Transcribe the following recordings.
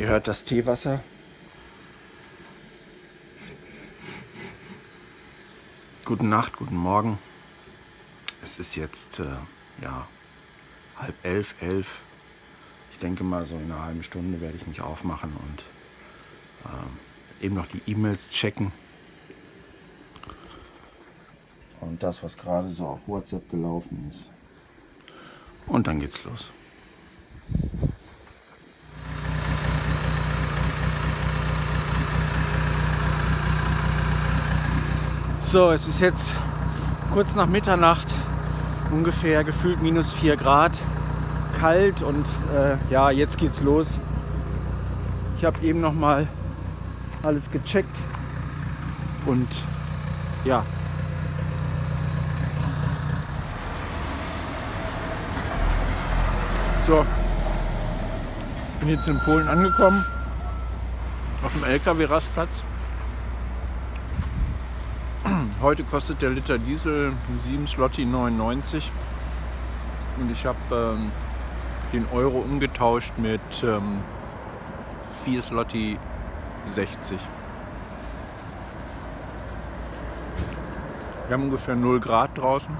Ihr hört das Teewasser. Guten Nacht, guten Morgen. Es ist jetzt äh, ja, halb elf, elf. Ich denke mal, so in einer halben Stunde werde ich mich aufmachen und äh, eben noch die E-Mails checken. Und das, was gerade so auf WhatsApp gelaufen ist. Und dann geht's los. So, es ist jetzt kurz nach Mitternacht, ungefähr gefühlt minus 4 Grad, kalt und äh, ja, jetzt geht's los. Ich habe eben noch mal alles gecheckt und ja. So, bin jetzt in Polen angekommen, auf dem LKW-Rastplatz. Heute kostet der Liter Diesel 7 Slotti 99 und ich habe ähm, den Euro umgetauscht mit ähm, 4 Slotti 60. Wir haben ungefähr 0 Grad draußen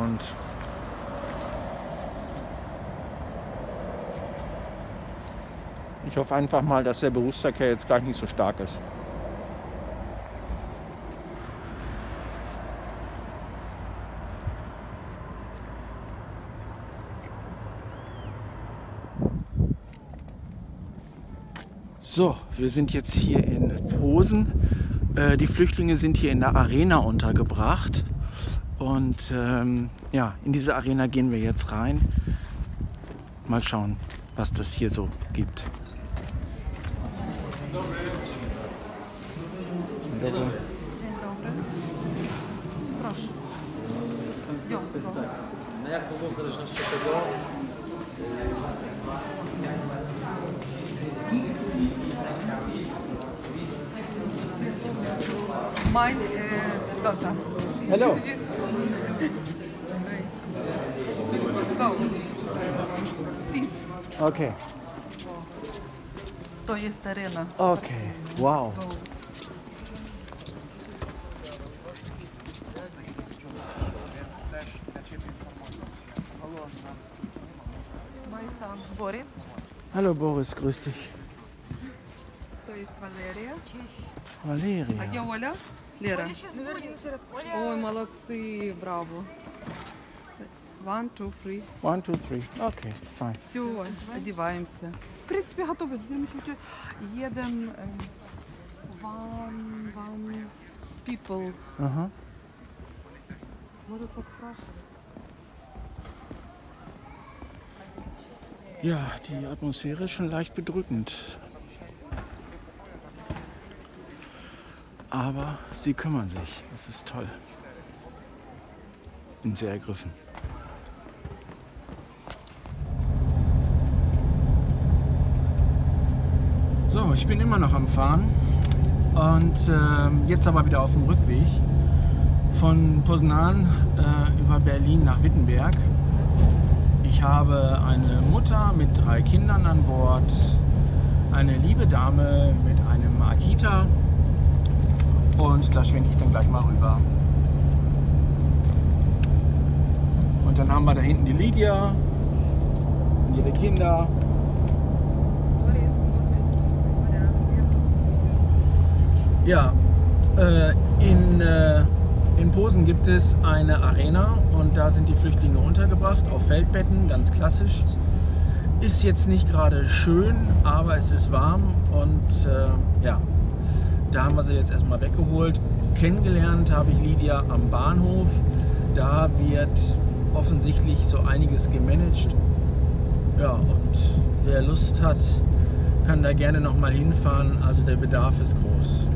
und ich hoffe einfach mal, dass der Berufsverkehr jetzt gleich nicht so stark ist. So, wir sind jetzt hier in Posen. Äh, die Flüchtlinge sind hier in der Arena untergebracht. Und ähm, ja, in diese Arena gehen wir jetzt rein. Mal schauen, was das hier so gibt. Jak w zależności od tego my uh, daughter. Hello. Go. This. Okay. To jest arena. Okay. Wow. Go. My son Boris. Hallo Boris, grüß dich. То есть Валерия. А Valeria. где Оля? Лера. Оля сейчас будет серед Ой, молодцы, браво. One, two, three. One, two, three. Okay, fine. Все, одеваемся. В принципе, готовы. Ждем еще jeden эм, one, one people. Aha. Может подспрашивать. Ja, die Atmosphäre ist schon leicht bedrückend. Aber sie kümmern sich. Das ist toll. Bin sehr ergriffen. So, ich bin immer noch am Fahren und ähm, jetzt aber wieder auf dem Rückweg von Poznan äh, über Berlin nach Wittenberg. Ich habe eine Mutter mit drei Kindern an Bord, eine liebe Dame mit einem Akita und da schwenke ich dann gleich mal rüber. Und dann haben wir da hinten die Lydia und ihre Kinder. Ja, äh, in, äh, in Posen gibt es eine Arena und da sind die Flüchtlinge untergebracht auf Feldbetten, ganz klassisch. Ist jetzt nicht gerade schön, aber es ist warm und äh, ja, da haben wir sie jetzt erstmal weggeholt. Kennengelernt habe ich Lydia am Bahnhof. Da wird offensichtlich so einiges gemanagt. Ja, und wer Lust hat, kann da gerne nochmal hinfahren. Also der Bedarf ist groß.